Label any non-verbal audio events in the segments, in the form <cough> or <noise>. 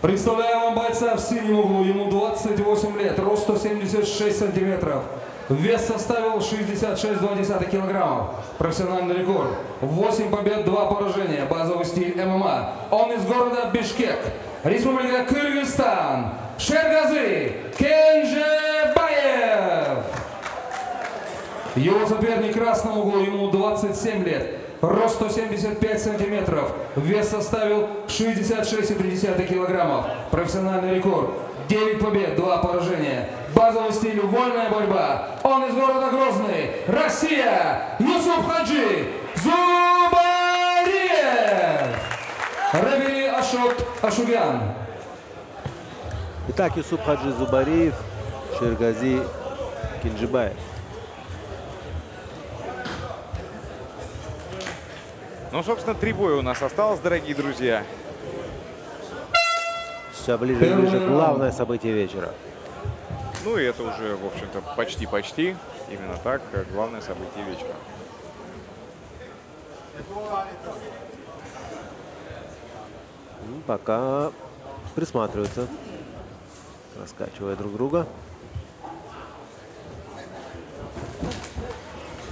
Представляем вам бойца в синем углу. Ему 28 лет, рост 176 сантиметров. Вес составил 66,2 килограммов. Профессиональный рекорд. 8 побед, 2 поражения. Базовый стиль ММА. Он из города Бишкек. Республика Кыргызстан. Шергазы Кенжебаев. Его соперник в красном углу, ему 27 лет. Рост 175 сантиметров. Вес составил 66,3 килограммов. Профессиональный рекорд. 9 побед, 2 поражения. Базовый стиль вольная борьба. Он из города Грозный. Россия. Юсуф Хаджи Зубариев. Рефери Ашот Ашугян. Итак, Юсуп Хаджи Зубариев, Шергази Кинджибаев. Ну, собственно, три боя у нас осталось, дорогие друзья. Все ближе и ближе главное событие вечера. Ну и это уже, в общем-то, почти-почти. Именно так, как главное событие вечера. Ну, Пока присматриваются, раскачивая друг друга.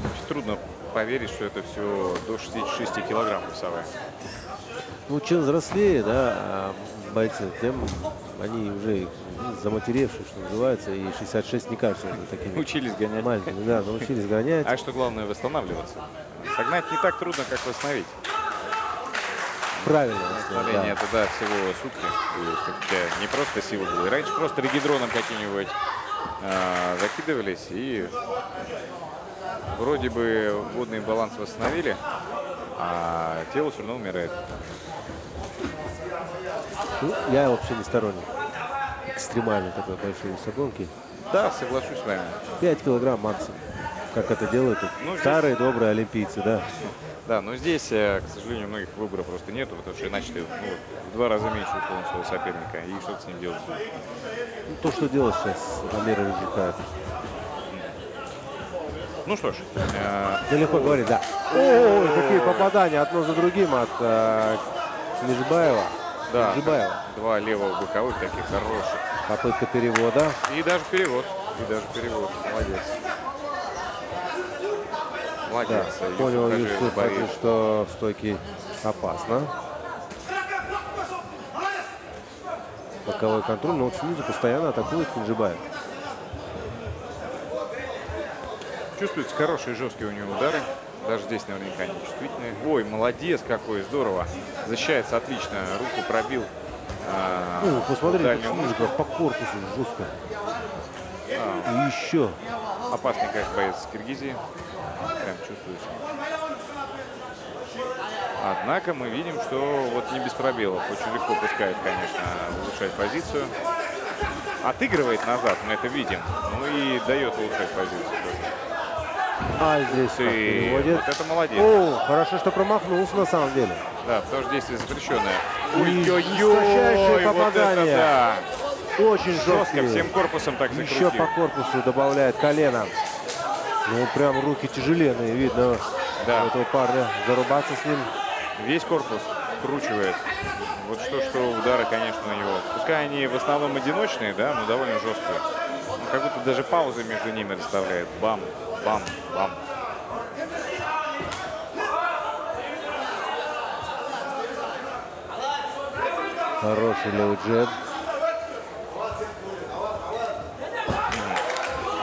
Очень трудно поверить, что это все до 66 килограмм весовая. Ну, чем взрослее, да, а, бойцы, тем они уже заматеревшие, что называется, и 66 не кажется такими Учились гонять. маленькими. Да, научились гонять. А что главное, восстанавливаться. Согнать не так трудно, как восстановить. Правильно. Восстановление да. это, да, всего сутки. Не просто сила была. И раньше просто регидроном каким-нибудь а, закидывались и вроде бы водный баланс восстановили, а тело все равно умирает. Ну, я вообще не сторонник экстремальной такой большой весогонки. Да, соглашусь с вами. 5 килограмм максимум. Как это делают Ну, здесь- старые добрые олимпийцы, да. Да, но здесь, э, к сожалению, многих выбора просто нету, потому что иначе ты ну, в два раза меньше условно своего соперника. И что ты с ним делать? Ну, то, что делает сейчас Амир Алибекаев. Ну что ж, э, Нелегко говорить, да. Ой, какие попадания одно за другим от э, Книжбаева. да, Книжбаева. два левых боковых таких хороших. Попытка перевода. И даже перевод. И даже перевод. Молодец. Да, Молодец. Юсуф понял Юсуф, что в стойке опасно. Боковой контроль, но вот снизу постоянно атакует Кунжибаев. Чувствуются хорошие, жесткие у него удары. Даже здесь наверняка они чувствительные. Ой, молодец какой, здорово. Защищается отлично. Руку пробил. а, Ну, посмотрите, дальнюю как по корпусу жестко. А, И еще. опасный, как боец из Киргизии. Прям чувствуется. Однако мы видим, что вот не без пробелов. Очень легко пускает, конечно, улучшать позицию. Отыгрывает назад, мы это видим. Ну и дает улучшать позицию. А здесь Ты, переводит. вот это молодец. О, хорошо, что промахнулся на самом деле. Да, потому что действие запрещенное. И Ой-ой-ой, вот это да. Очень Жестко, всем корпусом так Еще закрутил. по корпусу добавляет колено. Ну, прям руки тяжеленные, видно. Да. У этого парня зарубаться с ним. Весь корпус кручивает. Вот что-что удары, конечно, у него. Пускай они в основном одиночные, да, но довольно жесткие. Как будто даже паузы между ними расставляет. Бам, бам, бам. Хороший левый джеб.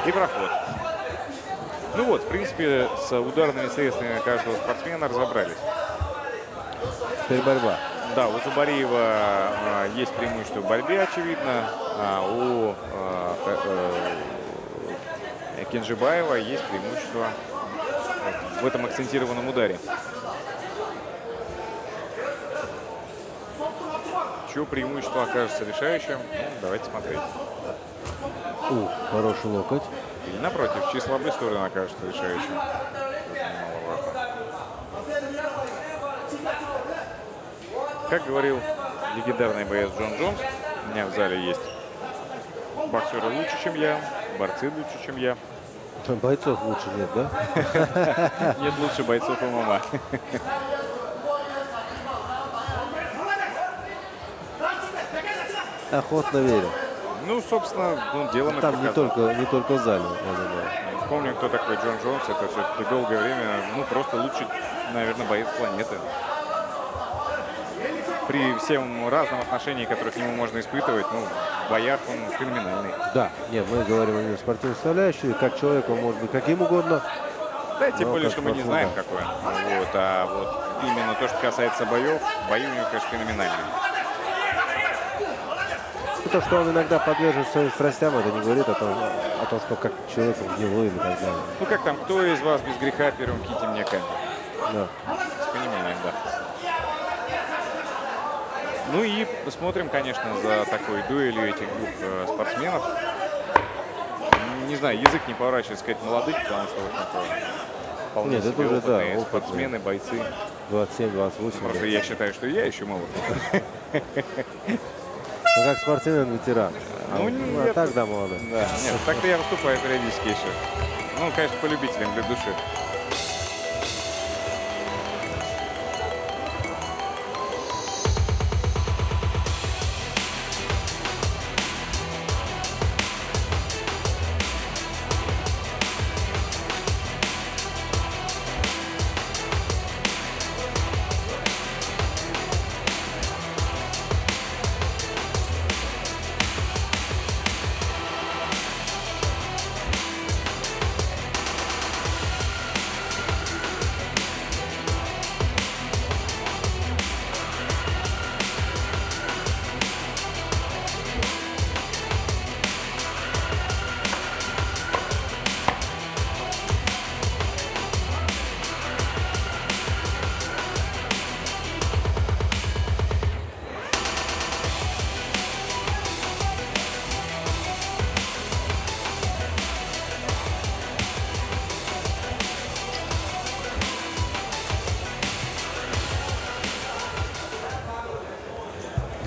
И проход. Ну вот, в принципе, с ударными средствами каждого спортсмена разобрались. Теперь борьба. Да, у Зубариева а, есть преимущество в борьбе, очевидно. А у а, э, э, Кенжибаева есть преимущество в этом акцентированном ударе. Чье преимущество окажется решающим? Ну, давайте смотреть. У, хороший локоть. Или напротив, чьи слабые стороны окажутся решающим. Как говорил легендарный боец Джон Джонс, у меня в зале есть боксеры лучше, чем я, борцы лучше, чем я. Бойцов лучше нет, да? <laughs> Нет лучше бойцов ММА. охотно верят. Ну, собственно, ну, дело мы Там не только, не только в зале, я думаю. Вспомним, кто такой Джон Джонс. Это все-таки долгое время, ну, просто лучший, наверное, боец планеты. При всем разном отношении, которое к нему можно испытывать, ну, в боях он феноменальный. Да, нет, мы говорим именно спортивную составляющую. Как человек он может быть каким угодно. Да, тем более, что мы не знаем, да. какой он. Вот, а вот именно то, что касается боев, бои у него, конечно, феноменальные. Ну, То, что он иногда подвержен своим страстям, это не говорит о том, о том что как человек он гнилой или так далее. Ну, как там, кто из вас без греха первым ките мне камень? Да. С пониманием, да. Ну и посмотрим, конечно, за такой дуэлью этих двух э, спортсменов. Не знаю, язык не поворачивается сказать молодых, потому что, в общем-то, вполне Нет, это уже, да, опытные спортсмены, бойцы. 27-28 Просто лет. я считаю, что я еще молод. Ну, как спортсмен ветеран. А, Ну, вот- нет. а так, да, молодой. Да, нет, так-то я выступаю периодически еще. Ну, конечно, по любителям для души.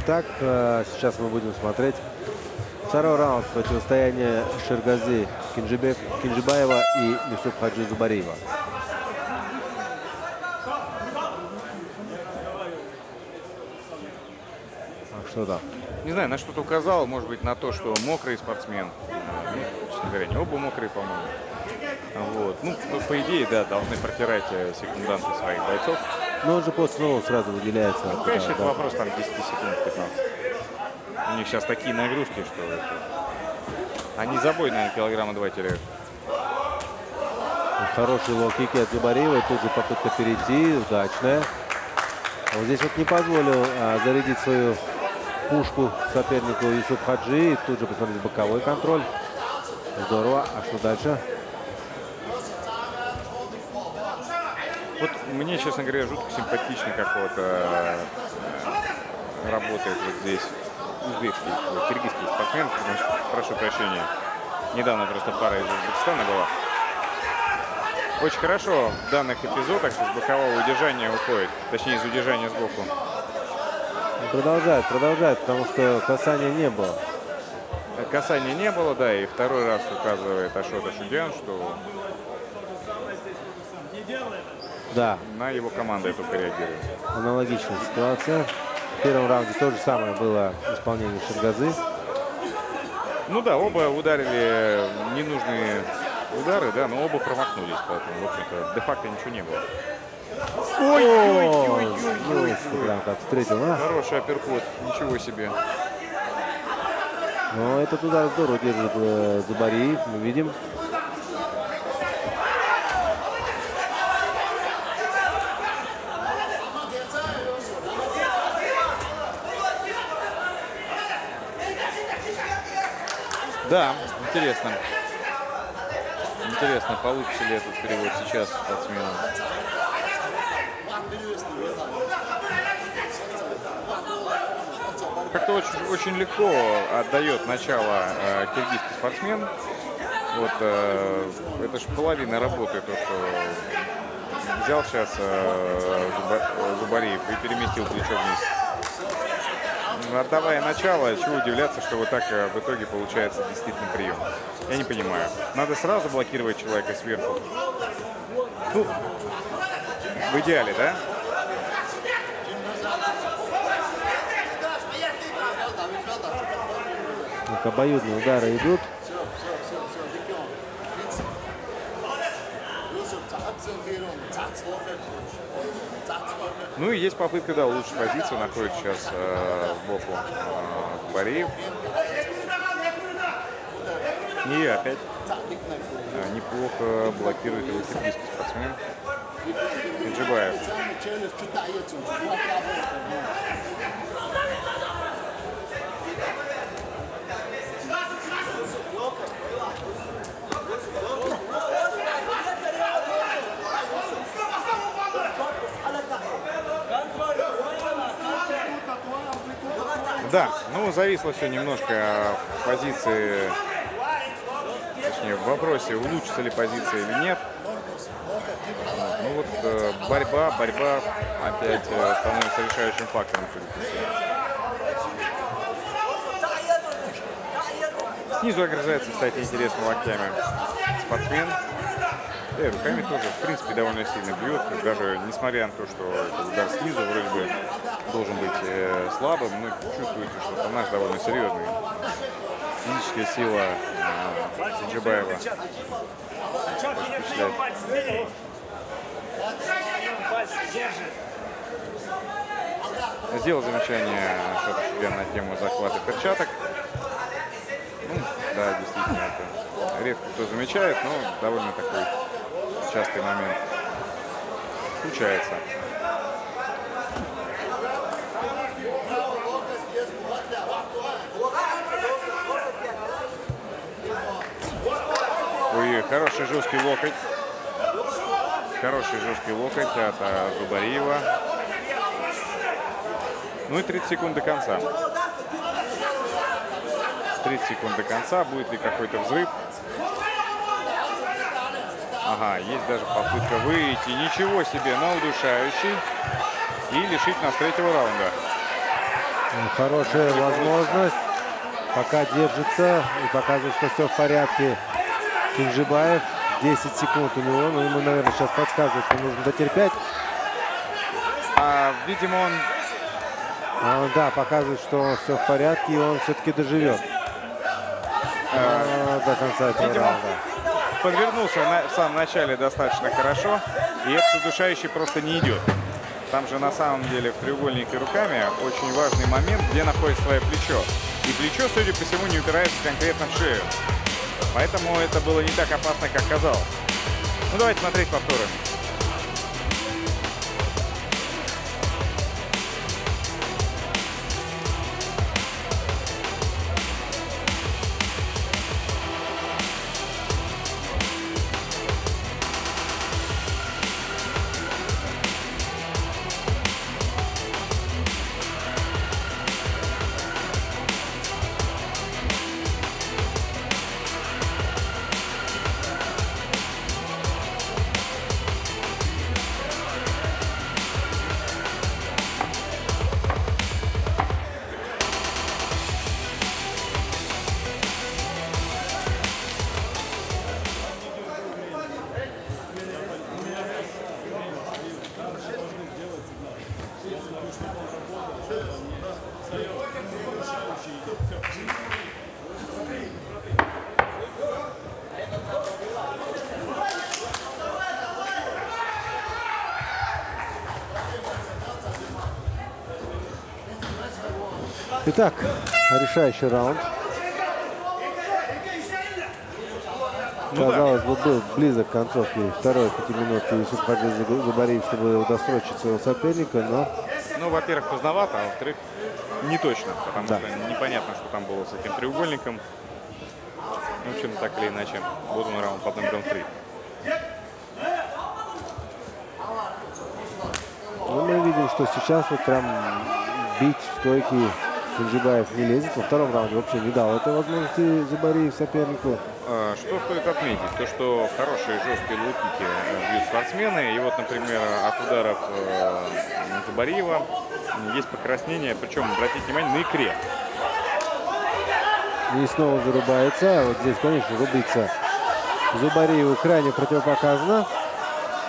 Так, э, сейчас мы будем смотреть второй раунд противостояния Шергази Кинжибе- Кинжибаева и Юсуп Хаджи Зубариева. А что там? Не знаю, на что-то указал, может быть, на то, что мокрый спортсмен. Ну, честно говоря, не оба мокрые, по-моему. Вот. Ну, по- по идее, да, должны протирать э, секунданты своих бойцов. Ну, он же после нового сразу выделяется. Ну, конечно, это да. вопрос там 10 секунд, 15. У них сейчас такие нагрузки, что это... Они за бой, наверное, килограмма два теряют. Хороший лоу-кик от Зубариева. Тут же попытка перейти. Удачная. Вот здесь вот не позволил а, зарядить свою пушку сопернику Юсуп Хаджи. И тут же посмотрите боковой контроль. Здорово. А что дальше? Вот мне, честно говоря, жутко симпатично, как вот э, работает вот здесь узбекский, ой, киргизский спортсмен. Прошу прощения. Недавно просто пара из Узбекистана была. Очень хорошо в данных эпизодах из бокового удержания уходит. Точнее, из удержания сбоку. Продолжает, продолжает, потому что касания не было. Касания не было, да, и второй раз указывает Ашота Шудян, что Да, на его команду это реагирует. аналогичная ситуация. В первом раунде то же самое было исполнение Шергазы. Ну да, оба ударили ненужные удары, да, но оба промахнулись, поэтому, в общем-то, де-факто ничего не было. Ой-ой-ой-ой-ой. Жестко прям как встретил. а. Хороший апперкот, ничего себе. Но этот удар здорово держит э, Зубариев. Мы видим. Да, интересно. Интересно, получится ли этот перевод сейчас спортсмену. Как-то очень, очень легко отдает начало э, киргизский спортсмен. Вот э, это же половина работы, то, что взял сейчас э, э, Зубариев и переместил плечо вниз. Отдавая начало, чего удивляться, что вот так э, в итоге получается действительно прием. Я не понимаю. Надо сразу блокировать человека сверху. Ну, в идеале, да? Так, обоюдные удары идут. Ну и есть попытка, да, улучшить позицию. Находит сейчас э, сбоку э, Бареев. И опять э, неплохо блокирует его киргизский спортсмен. Джибаев. Да, ну зависло все немножко в позиции, точнее в вопросе, улучшится ли позиция или нет. Ну вот э, борьба, борьба опять э, становится решающим фактором. Снизу огрызается, кстати, интересно локтями спортсмен. И руками тоже, в принципе, довольно сильно бьет. Даже несмотря на то, что удар снизу вроде бы должен быть э, слабым, но чувствуете, что там наш довольно серьезный. Физическая сила э, Джибаева. Сделал замечание себе на тему захвата перчаток. Ну, да, действительно, это редко кто замечает, но довольно такой частый момент. Случается. Ой, хороший жесткий локоть. Хороший жесткий локоть от а, Зубариева. Ну и 30 секунд до конца. 30 секунд до конца. Будет ли какой-то взрыв? Ага, есть даже попытка выйти. Ничего себе, на удушающий. И лишить нас третьего раунда. Хорошая возможность. Пока держится и показывает, что все в порядке. Кинжибаев. 10 секунд у него. Но ему, наверное, сейчас подсказывают, что нужно дотерпеть. А, видимо, он... А он, да, показывает, что все в порядке, и он все-таки доживет. А, до конца этого видимо, раунда. Подвернулся на- в самом начале достаточно хорошо. И этот удушающий просто не идет. Там же на самом деле в треугольнике руками очень важный момент, где находится твое плечо. И плечо, судя по всему, не упирается конкретно в шею. Поэтому это было не так опасно, как казалось. Ну давайте смотреть повторы. Итак, решающий раунд. Казалось бы, был близок к концовке второй пятиминутки Юсуф Хаджи Забариев, чтобы удосрочить своего соперника, но Ну, во-первых, поздновато, а во-вторых, не точно, потому Да. что непонятно, что там было с этим треугольником. Ну, в общем, так или иначе, вот он раунд под номером 3. ну, мы видим, что сейчас вот прям бить стойки Кинжибаев не лезет. Во втором раунде вообще не дал этой возможности Забариев сопернику. А, Что стоит отметить? То, что хорошие жесткие лутники бьют спортсмены. И вот, например, от ударов э, Забариева есть покраснение, причем, обратите внимание, на икре. И снова зарубается. Вот здесь, конечно, рубиться Зубариеву крайне противопоказано.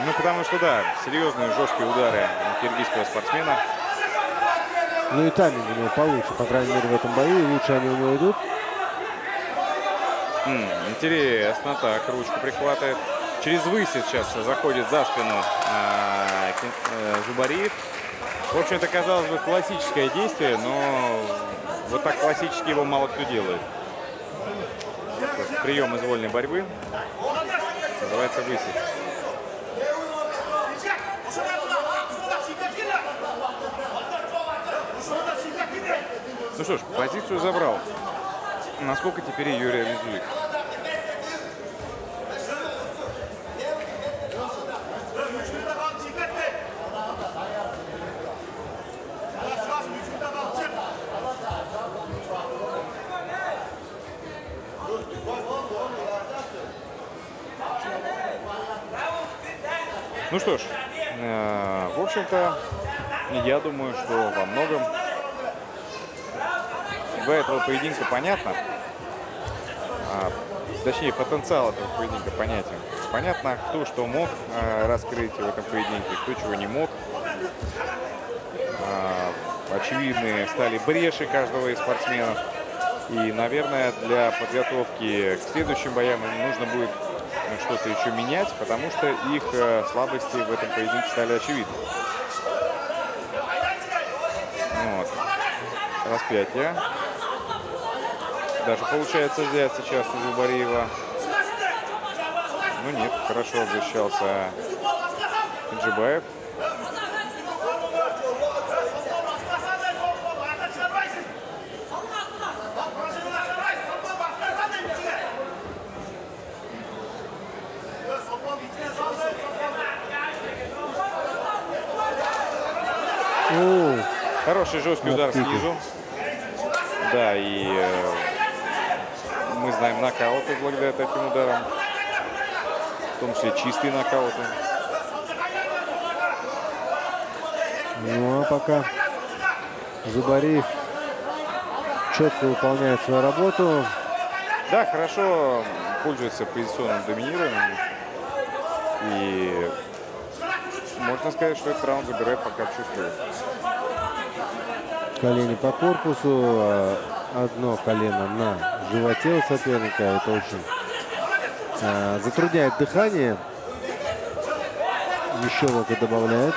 Ну, потому что, да, серьезные жесткие удары киргизского спортсмена. Ну и тайминг у него получше, по крайней мере, в этом бою. Лучше они у него идут. Интересно, так, ручку прихватывает. Через высед сейчас заходит за спину а, э, Зубариев. В общем, это, казалось бы, классическое действие, но вот так классически его мало кто делает. Прием из вольной борьбы называется высед. Ну что ж, позицию забрал. Насколько теперь ее реализует? Ну что ж, э, в общем-то, я думаю, что во многом судьба этого поединка понятна. А, точнее, потенциал этого поединка понятен. Понятно, кто что мог э, раскрыть в этом поединке, кто чего не мог. А, очевидны стали бреши каждого из спортсменов. И, наверное, для подготовки к следующим боям им нужно будет э, что-то еще менять, потому что их э, слабости в этом поединке стали очевидны. Вот. Распятие. Даже получается взять сейчас у Зубариева. Ну нет, хорошо защищался Джибаев. Хороший жесткий удар снизу. Да, и э, знаем нокауты благодаря таким ударам. В том числе чистые нокауты. ну а пока Зубариев четко выполняет свою работу. Да, хорошо пользуется позиционным доминированием. И можно сказать, что этот раунд забирает пока чувствует. Колени по корпусу, а одно колено на животе у соперника. Это очень а, затрудняет дыхание. Еще рука добавляет.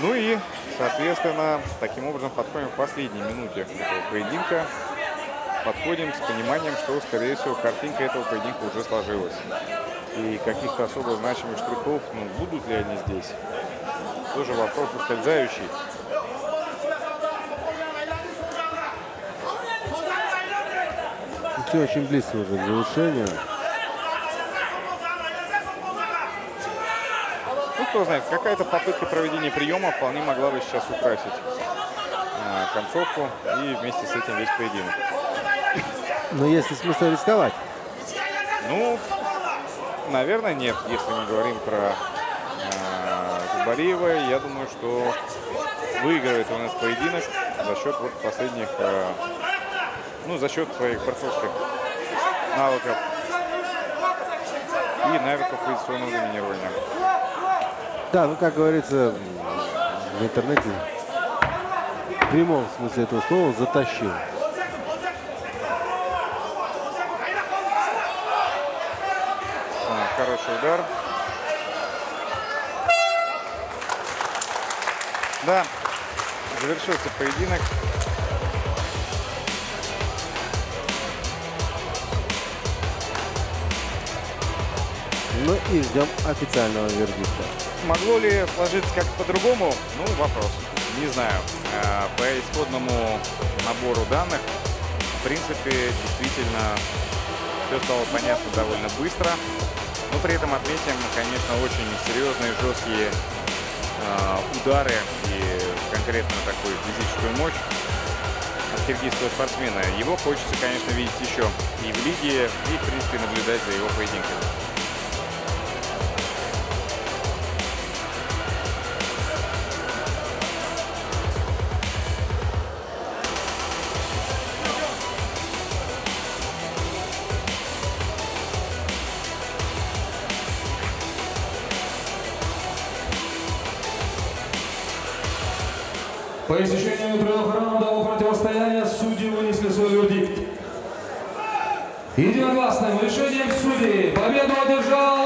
Ну и, соответственно, таким образом подходим к последней минуте этого поединка. Подходим с пониманием, что, скорее всего, картинка этого поединка уже сложилась. И каких-то особо значимых штрихов, ну, будут ли они здесь, тоже вопрос ускользающий. Все очень близко уже к завершению. Ну, кто знает, какая-то попытка проведения приема вполне могла бы сейчас украсить а, концовку и вместе с этим весь поединок. Но есть ли смысл рисковать? Ну, наверное, нет, если мы говорим про а, Зубариева. Я думаю, что выигрывает он этот поединок за счет вот последних, а, ну, за счет своих борцовских навыков и навыков позиционного доминирования. Да, ну как говорится в интернете, в прямом смысле этого слова затащил. Хороший удар. Да, завершился поединок. Ну и ждем официального вердикта. Могло ли сложиться как-то по-другому? Ну, вопрос. Не знаю. Э, По исходному набору данных, в принципе, действительно, все стало понятно довольно быстро. Но при этом отметим, конечно, очень серьезные, жесткие э, удары и конкретно такую физическую мощь от киргизского спортсмена. Его хочется, конечно, видеть еще и в лиге, и, в принципе, наблюдать за его поединками. По истечению трех раундов противостояния судьи вынесли свой вердикт. Единогласным решением судей победу одержал